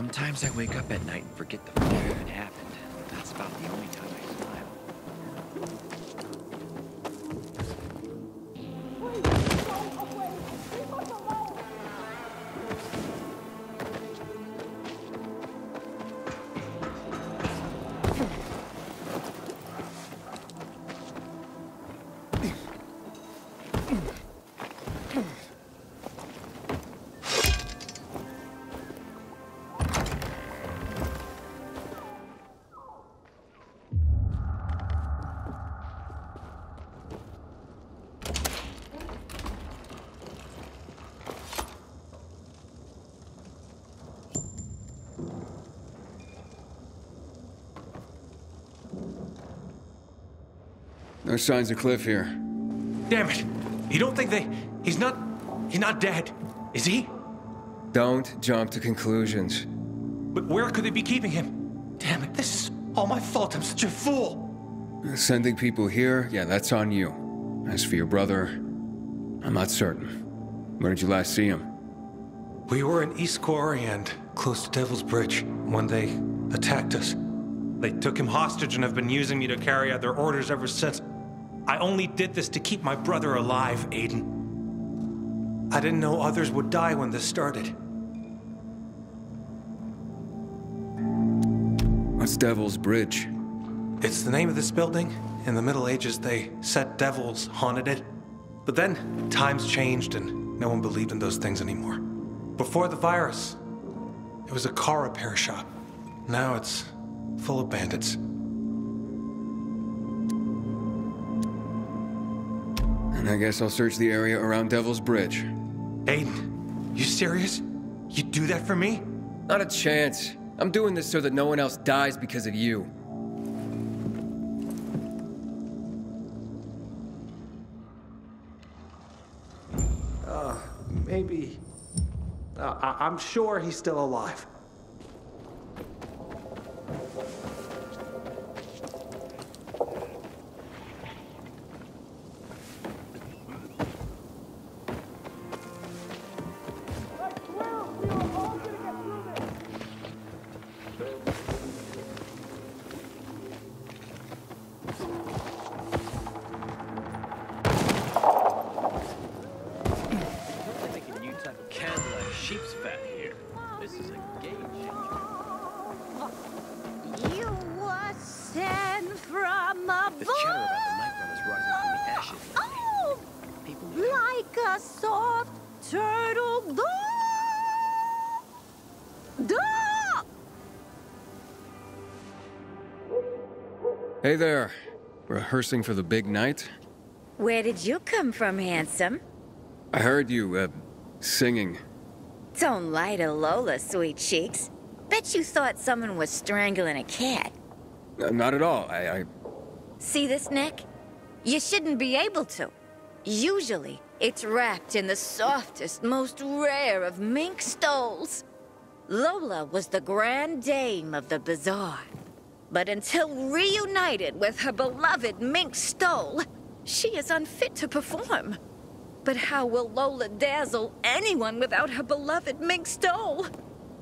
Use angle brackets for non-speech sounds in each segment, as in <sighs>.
Sometimes I wake up at night and forget the fuck even happened. That's about the only time I No signs of Cliff here. Damn it! You don't think they... He's not... He's not dead, is he? Don't jump to conclusions. But where could they be keeping him? Damn it, this is all my fault. I'm such a fool. Sending people here, yeah, that's on you. As for your brother, I'm not certain. Where did you last see him? We were in East Quarry and close to Devil's Bridge when they attacked us. They took him hostage and have been using me to carry out their orders ever since. I only did this to keep my brother alive, Aiden. I didn't know others would die when this started. What's Devil's Bridge? It's the name of this building. In the Middle Ages, they said devils haunted it. But then, times changed and no one believed in those things anymore. Before the virus, it was a car repair shop. Now it's full of bandits. And I guess I'll search the area around Devil's Bridge. Aiden, you serious? You do that for me? Not a chance. I'm doing this so that no one else dies because of you. Maybe. Uh, I- I'm sure he's still alive. This is a game changer. You were sent from above. This chatter about the Night Runners rising from the ashes. Oh, People like a soft turtle dove. Dove. Hey there. Rehearsing for the big night? Where did you come from, handsome? I heard you, uh, singing. Don't lie to Lola, sweet cheeks. Bet you thought someone was strangling a cat. Uh, not at all. I, I. See this neck? You shouldn't be able to. Usually, it's wrapped in the softest, most rare of mink stoles. Lola was the grand dame of the bazaar. But until reunited with her beloved mink stole, she is unfit to perform. But how will Lola dazzle anyone without her beloved mink stole?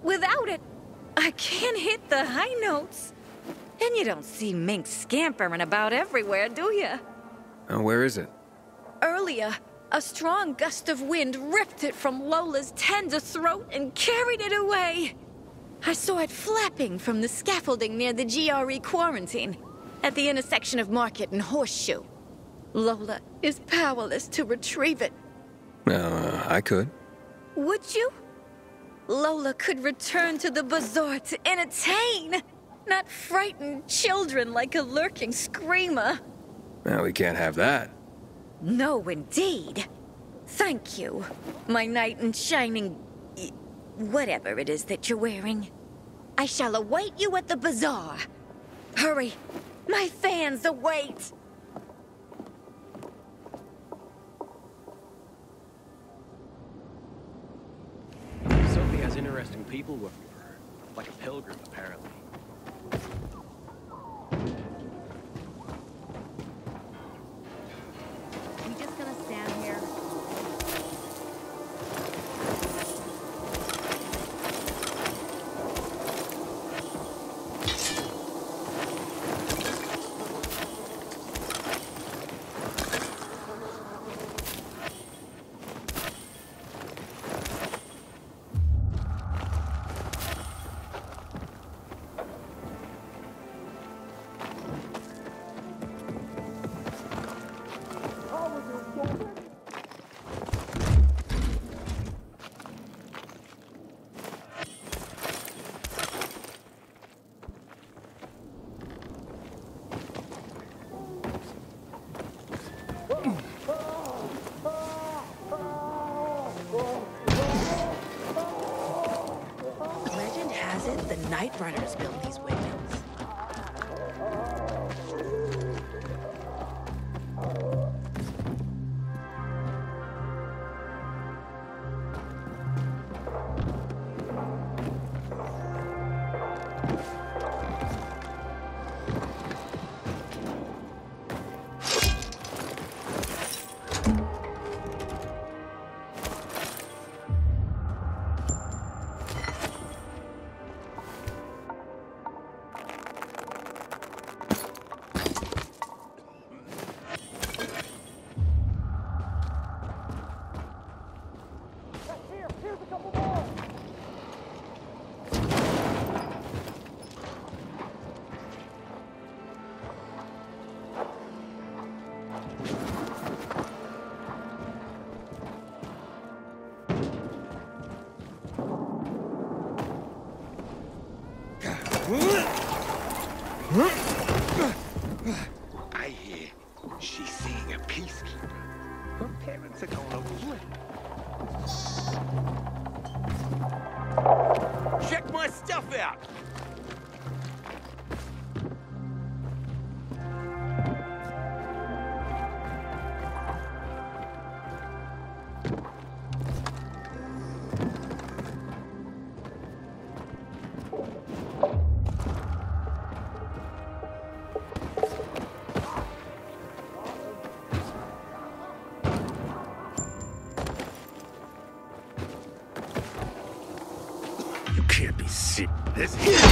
Without it, I can't hit the high notes. And you don't see minks scampering about everywhere, do you? Uh, where is it? Earlier, a strong gust of wind ripped it from Lola's tender throat and carried it away. I saw it flapping from the scaffolding near the GRE quarantine, at the intersection of Market and Horseshoe. Lola is powerless to retrieve it. Uh, I could. Would you? Lola could return to the bazaar to entertain, not frighten children like a lurking screamer. Well, we can't have that. No, indeed. Thank you, my knight in shining. whatever it is that you're wearing. I shall await you at the bazaar. Hurry, my fans await. Sophie has interesting people working for her. Like a pilgrim, apparently. The Night Runners built these windows. This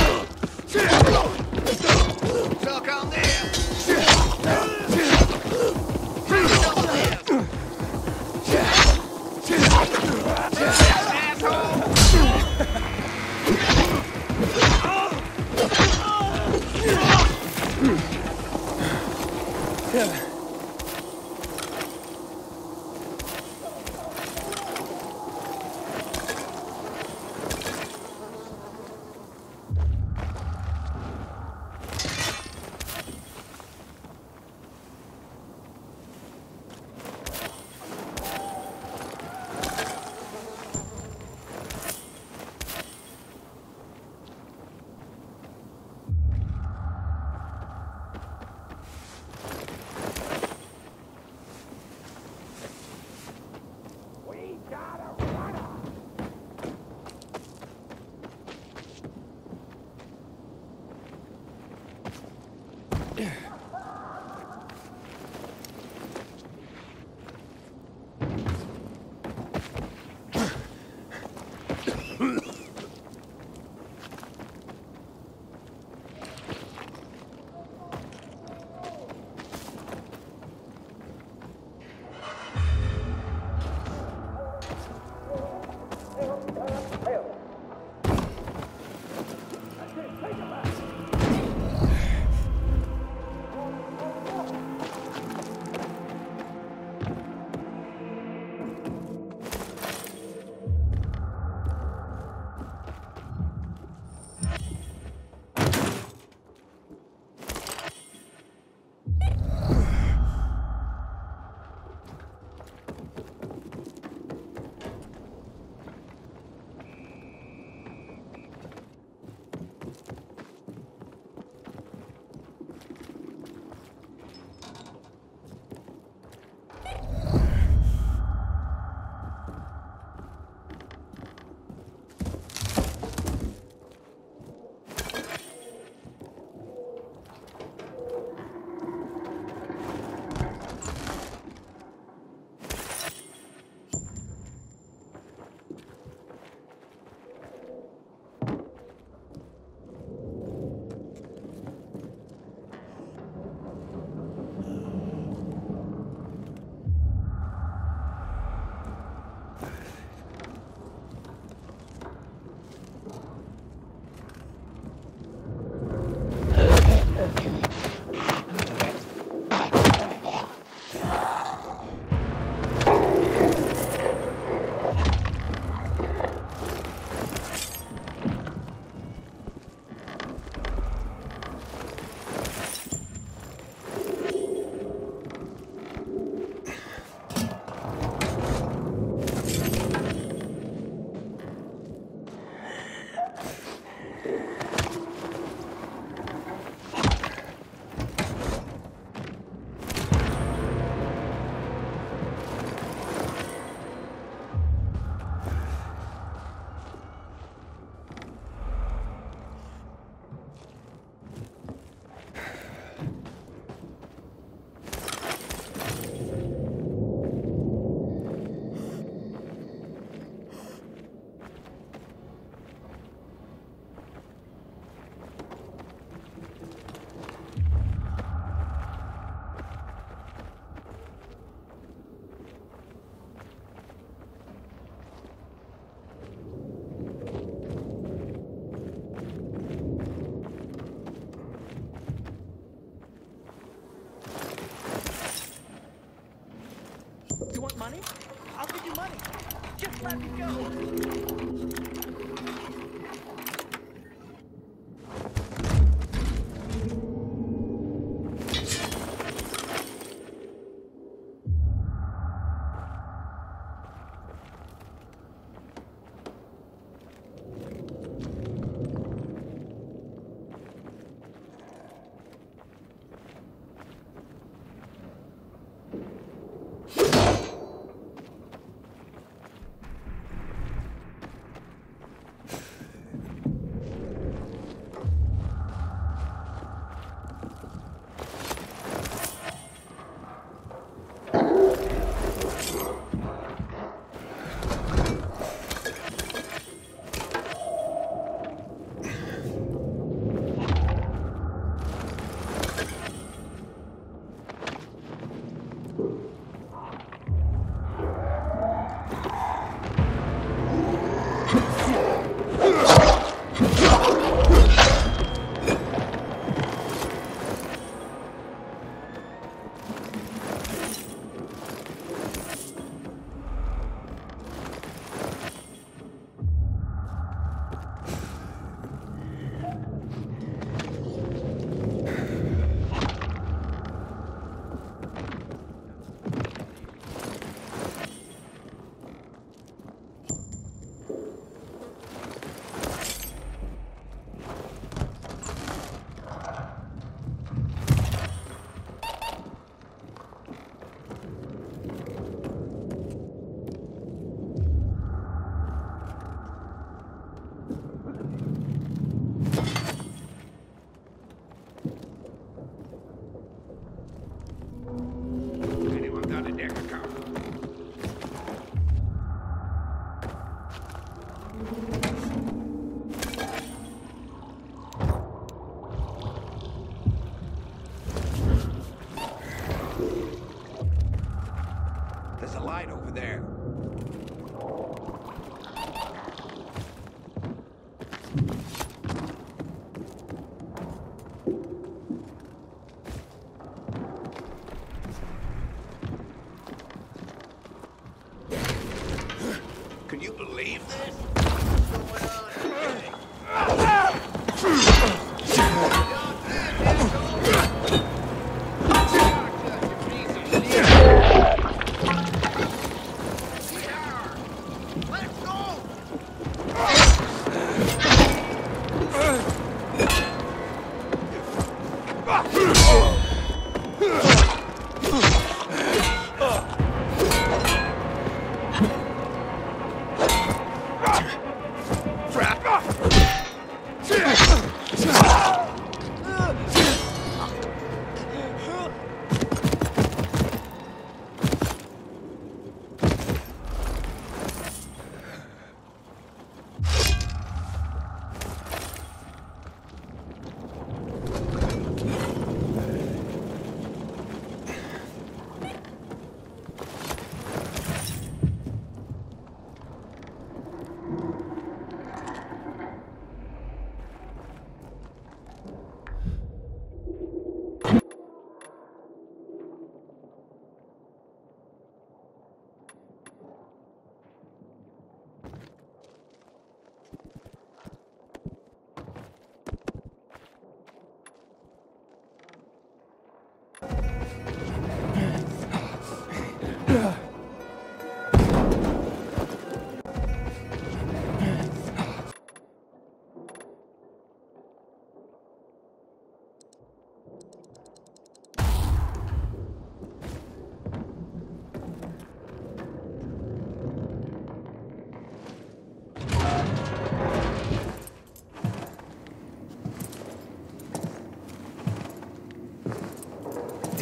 Just let me go.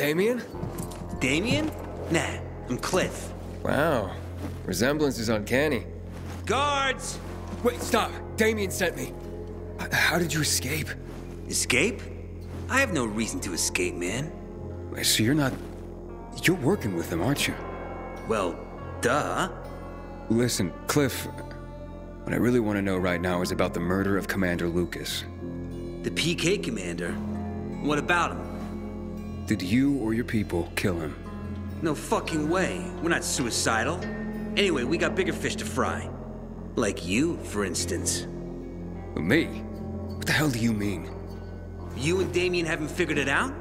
Damien? Damien? Nah, I'm Cliff. Wow. Resemblance is uncanny. Guards! Wait, stop! Damien sent me. H- How did you escape? Escape? I have no reason to escape, man. Wait, So you're not. You're working with him, aren't you? Well, duh. Listen, Cliff. What I really want to know right now is about the murder of Commander Lucas. The PK commander? What about him? Did you or your people kill him? No fucking way. We're not suicidal. Anyway, we got bigger fish to fry. Like you, for instance. Me? What the hell do you mean? You and Damien haven't figured it out?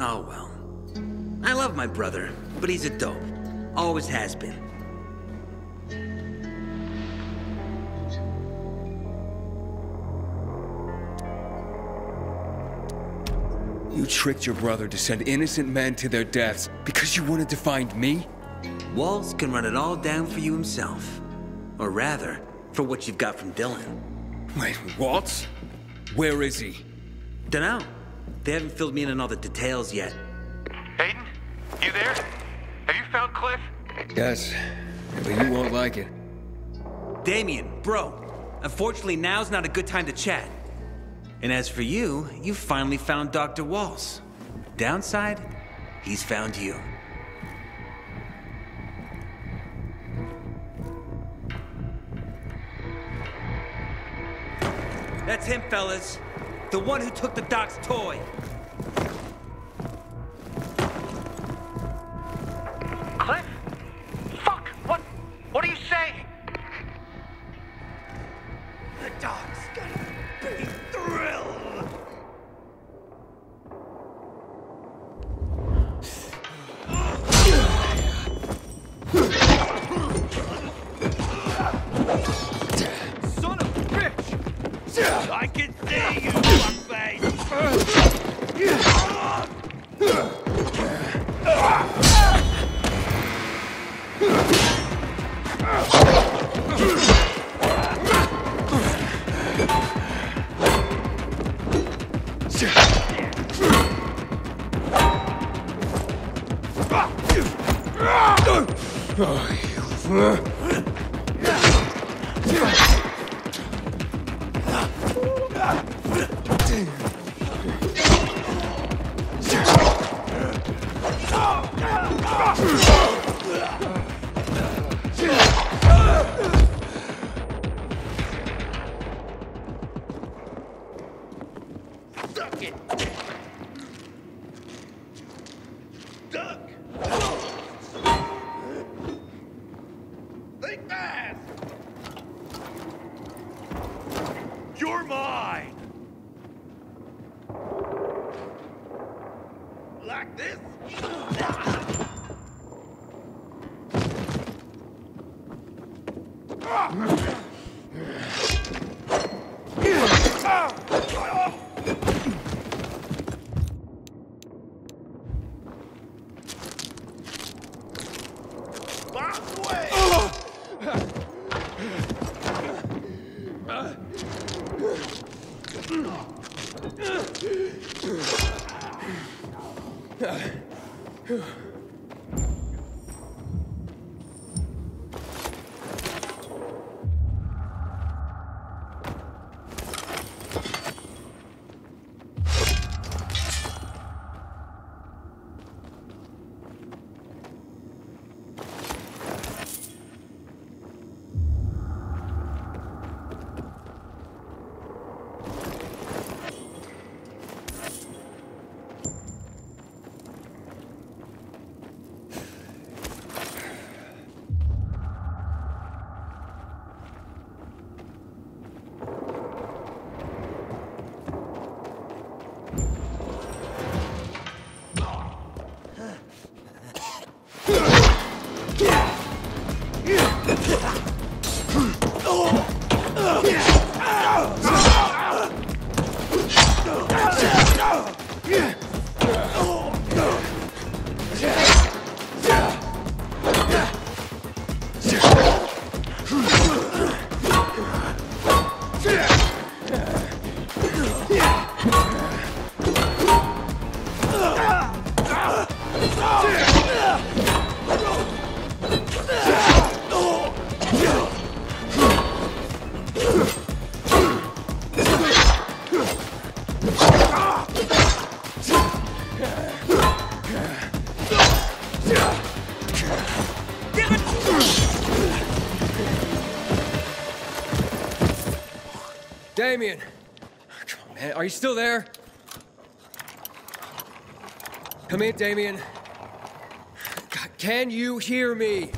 Oh well. I love my brother, but he's a dope. Always has been. You tricked your brother to send innocent men to their deaths because you wanted to find me? Waltz can run it all down for you himself. Or rather, for what you've got from Dylan. Wait, Waltz? Where is he? Dunno. They haven't filled me in on all the details yet. Aiden, you there? Have you found Cliff? Yes, but you won't like it. Damien, bro. Unfortunately, now's not a good time to chat. And as for you, you finally found Dr. Waltz. Downside, he's found you. That's him, fellas. The one who took the doc's toy. あ。Are you still there? Come in, Damien. God, can you hear me?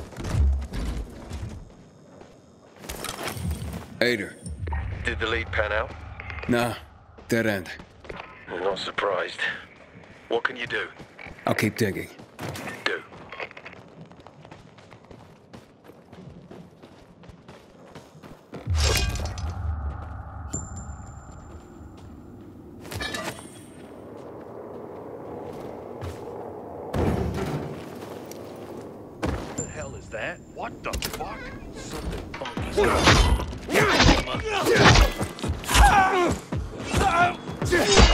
Ader. Did the lead pan out? Nah. Dead end. I'm not surprised. What can you do? I'll keep digging. Hell is that? What the fuck? Something This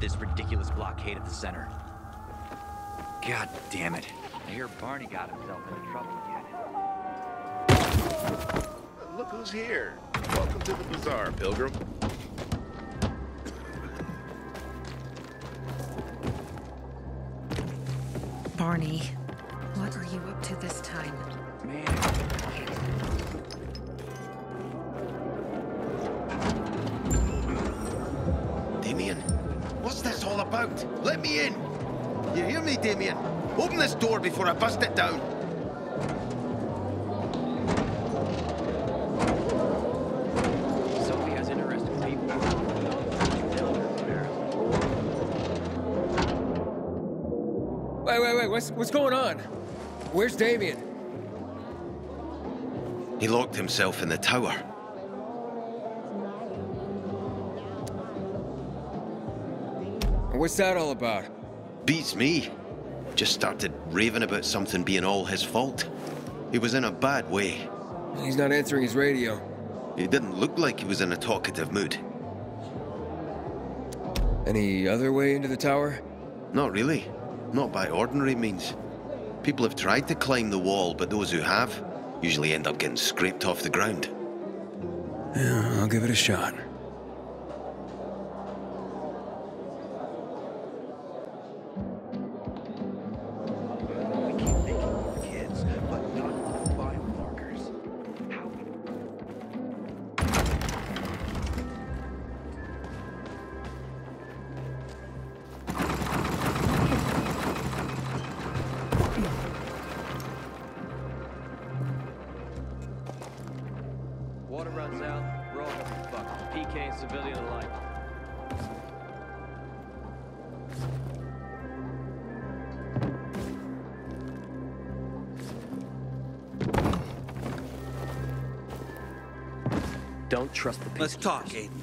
this ridiculous blockade at the center. God damn it. I hear Barney got himself into trouble again. Look who's here. Welcome to the bazaar, Pilgrim. Barney, this door before I bust it down. Sophie has interesting people. Wait, wait, wait. What's, what's going on? Where's Damien? He locked himself in the tower. What's that all about? Beats me. Just started raving about something being all his fault. He was in a bad way. He's not answering his radio. He didn't look like he was in a talkative mood. Any other way into the tower? Not really. Not by ordinary means. People have tried to climb the wall, but those who have usually end up getting scraped off the ground. Yeah, I'll give it a shot. Don't trust the Let's talk, Aiden.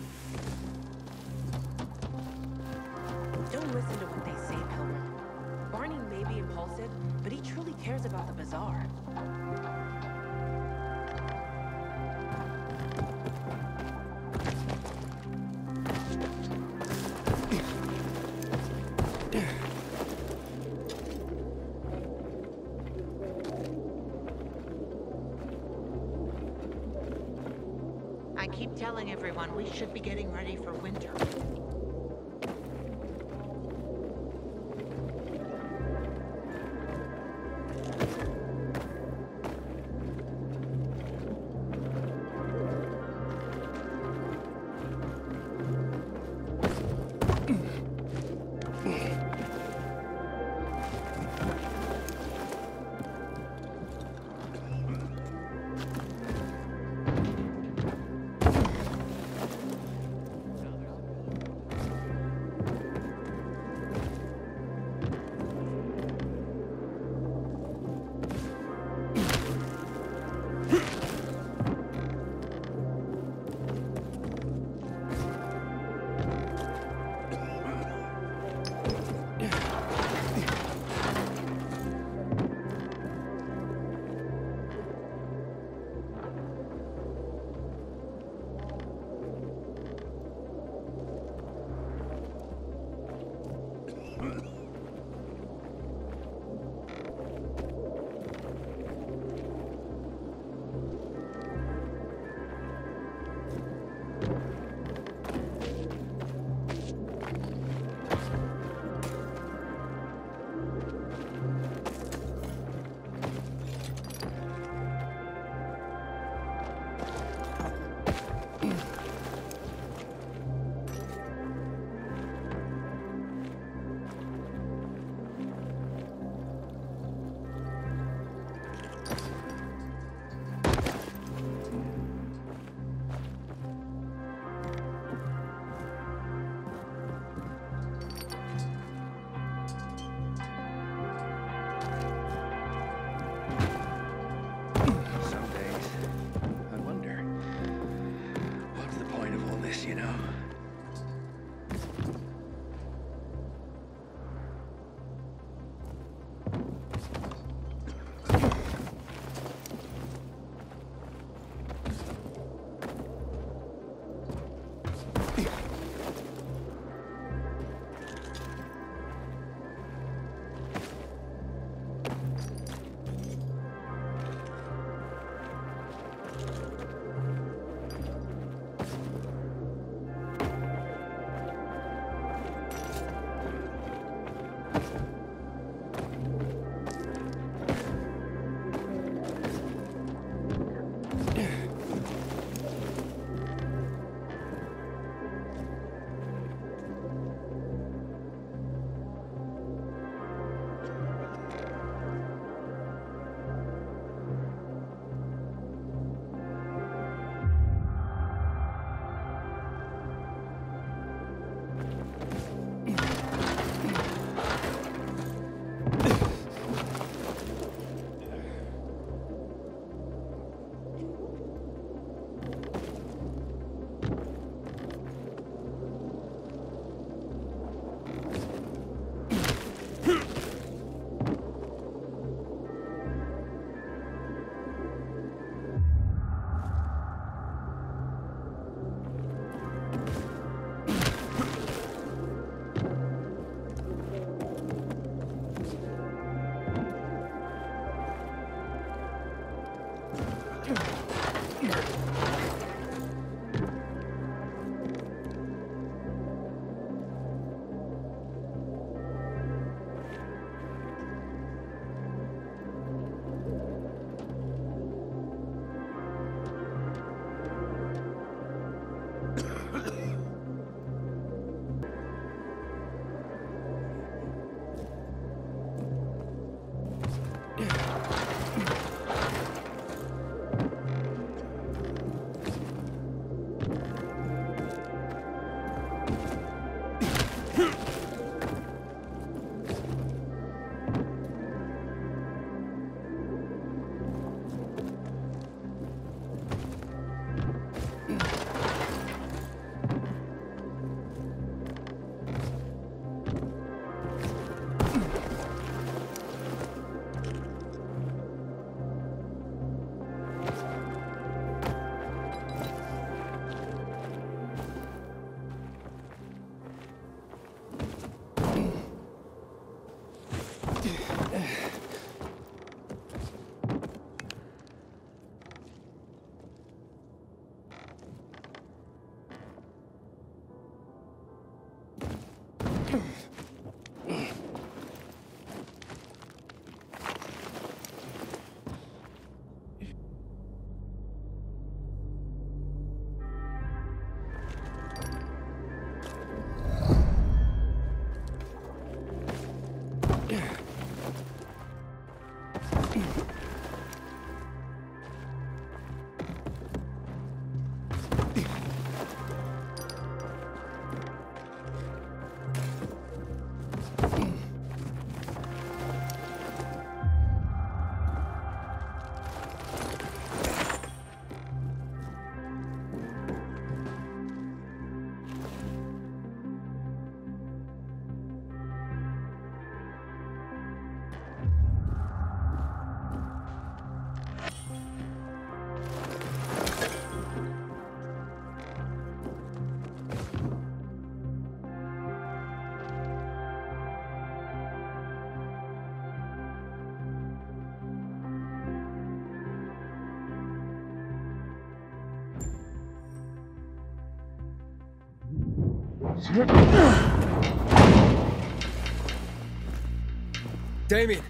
Damien!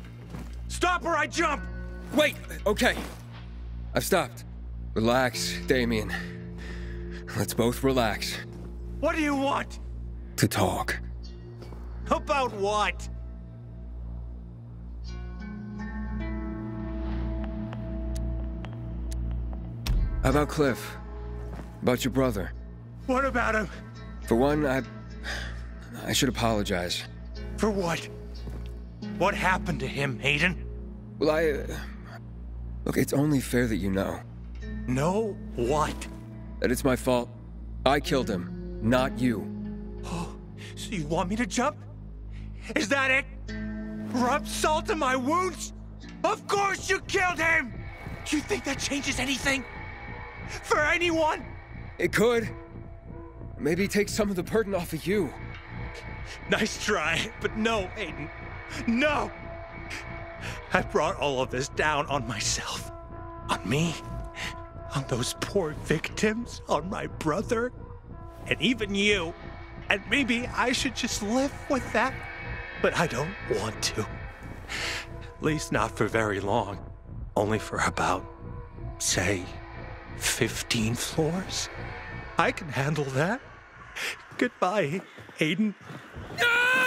Stop or I jump! Wait! Okay. I've stopped. Relax, Damien. Let's both relax. What do you want? To talk. About what? How about Cliff? About your brother? What about him? For one, I... I should apologize. For what? What happened to him, Aiden? Well, I... Uh, look, it's only fair that you know. Know what? That it's my fault. I killed him, not you. Oh, <gasps> so you want me to jump? Is that it? Rub salt in my wounds? Of course you killed him! Do you think that changes anything? For anyone? It could. Maybe take some of the burden off of you. Nice try, but no, Aiden. No! I brought all of this down on myself. On me. On those poor victims. On my brother. And even you. And maybe I should just live with that. But I don't want to. At least not for very long. Only for about, say, 15 floors. I can handle that. Goodbye, Aiden. No!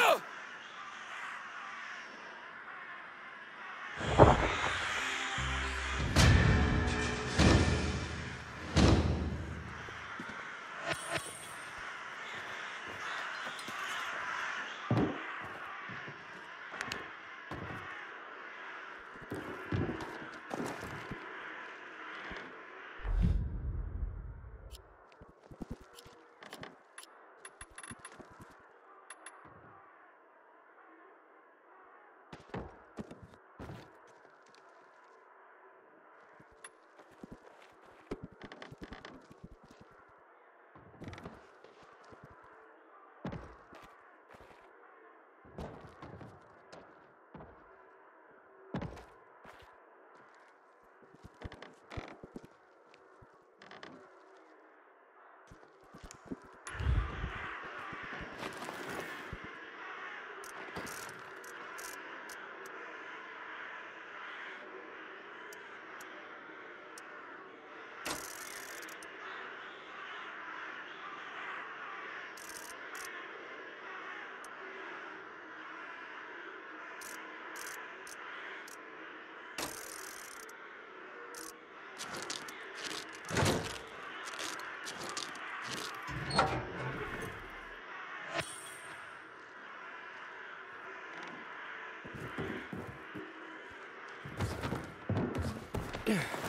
Yeah.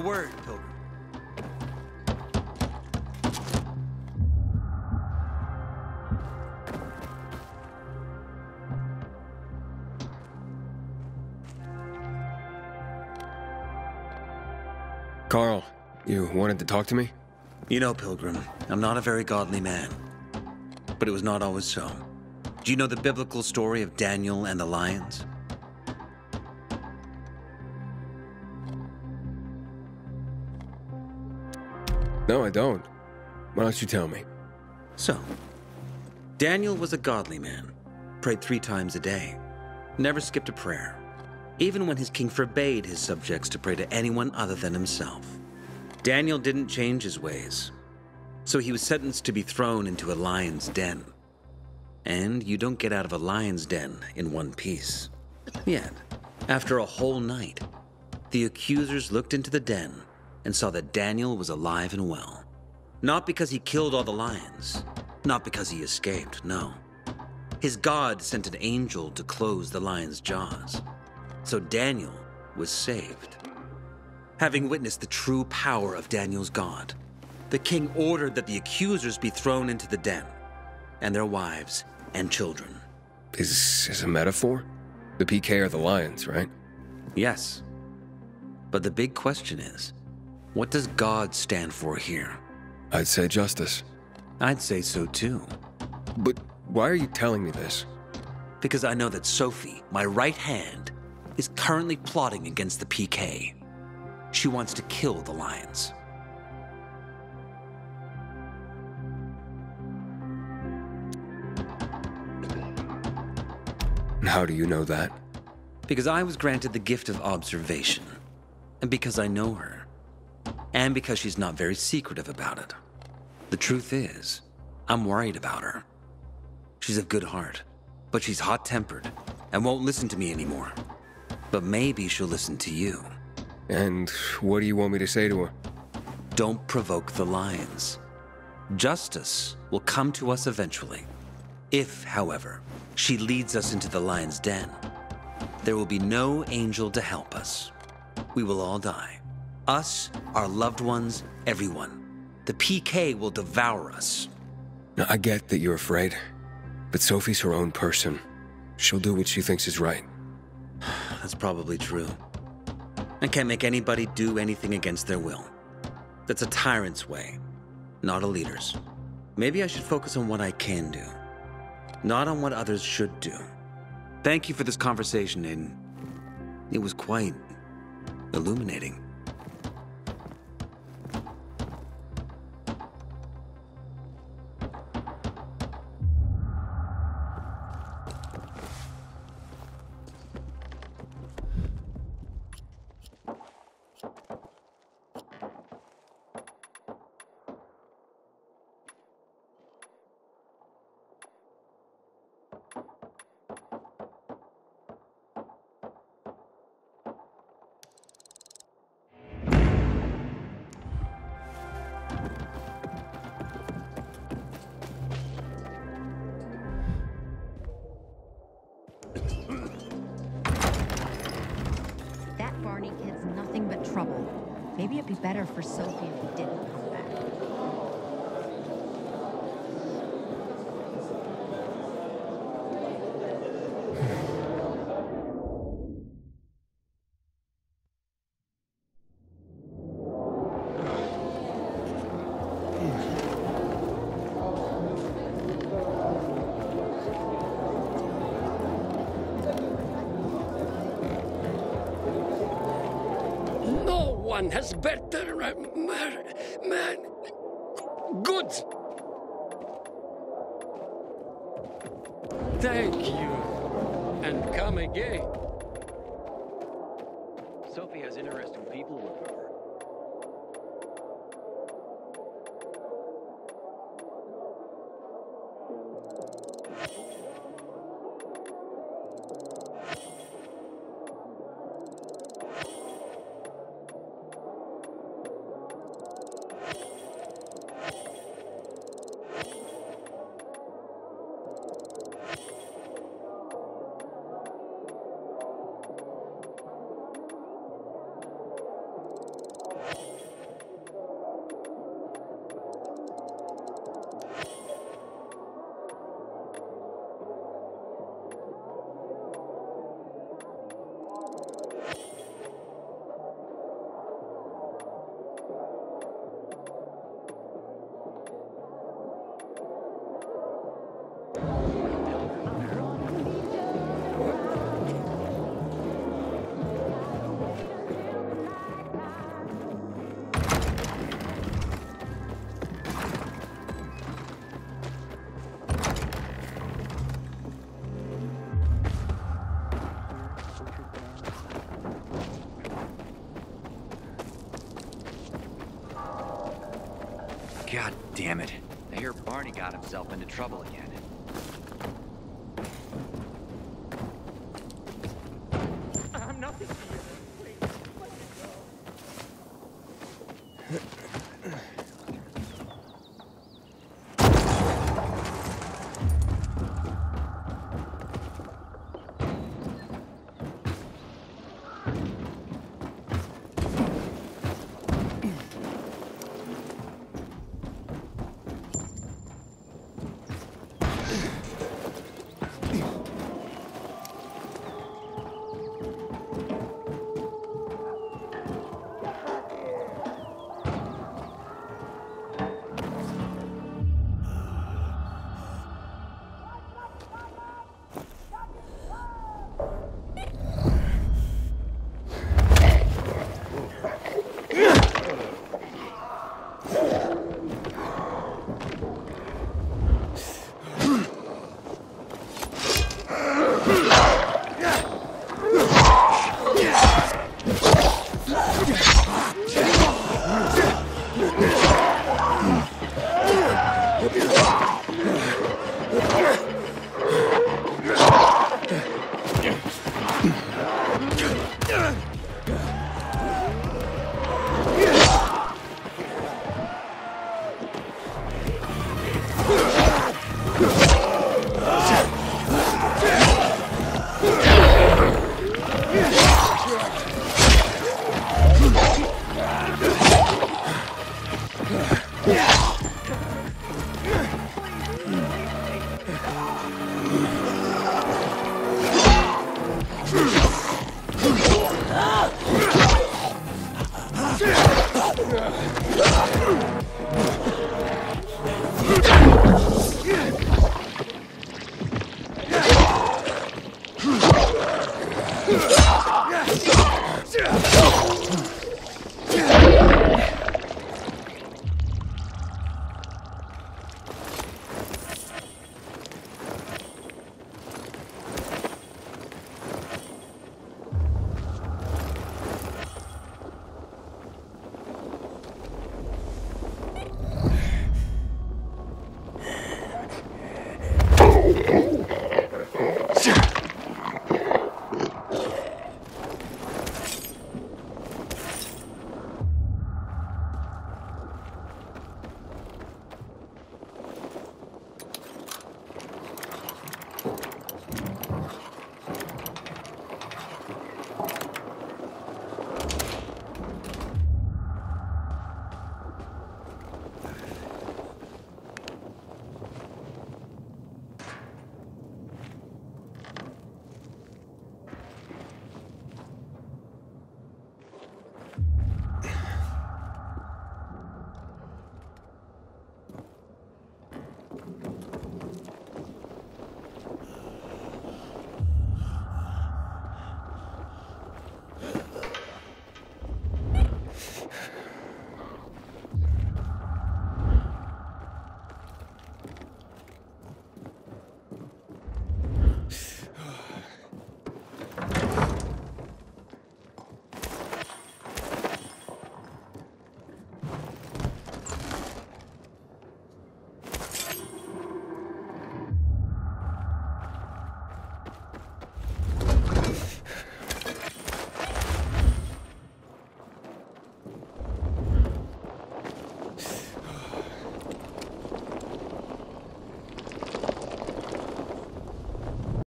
A word, Pilgrim. Carl, you wanted to talk to me? You know, Pilgrim, I'm not a very godly man. But it was not always so. Do you know the biblical story of Daniel and the lions? No, I don't. Why don't you tell me? So, Daniel was a godly man, prayed three times a day, never skipped a prayer, even when his king forbade his subjects to pray to anyone other than himself. Daniel didn't change his ways, so he was sentenced to be thrown into a lion's den. And you don't get out of a lion's den in one piece. Yet, after a whole night, the accusers looked into the den and saw that Daniel was alive and well. Not because he killed all the lions, not because he escaped, no. His God sent an angel to close the lion's jaws. So Daniel was saved. Having witnessed the true power of Daniel's God, the king ordered that the accusers be thrown into the den, and their wives and children. Is this a metaphor? The PK are the lions, right? Yes. But the big question is what does God stand for here? I'd say justice. I'd say so too. But why are you telling me this? Because I know that Sophie, my right hand, is currently plotting against the PK. She wants to kill the lions. How do you know that? Because I was granted the gift of observation. And because I know her. And because she's not very secretive about it. The truth is, I'm worried about her. She's of good heart, but she's hot tempered and won't listen to me anymore. But maybe she'll listen to you. And what do you want me to say to her? Don't provoke the lions. Justice will come to us eventually. If, however, she leads us into the lion's den, there will be no angel to help us. We will all die. Us, our loved ones, everyone. The PK will devour us. Now, I get that you're afraid, but Sophie's her own person. She'll do what she thinks is right. <sighs> That's probably true. I can't make anybody do anything against their will. That's a tyrant's way, not a leader's. Maybe I should focus on what I can do, not on what others should do. Thank you for this conversation, Aiden. It was quite illuminating. One has better uh, man. man. Good. Thank you. And come again. Sophie has interesting people to look damn it. I hear Barney got himself into trouble again.